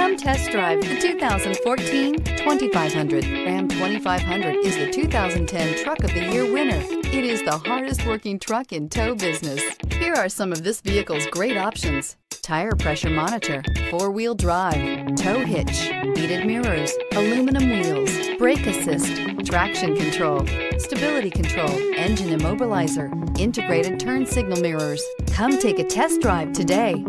Come test drive the 2014 2500. Ram 2500 is the 2010 Truck of the Year winner. It is the hardest working truck in tow business. Here are some of this vehicle's great options. Tire pressure monitor, four-wheel drive, tow hitch, heated mirrors, aluminum wheels, brake assist, traction control, stability control, engine immobilizer, integrated turn signal mirrors. Come take a test drive today.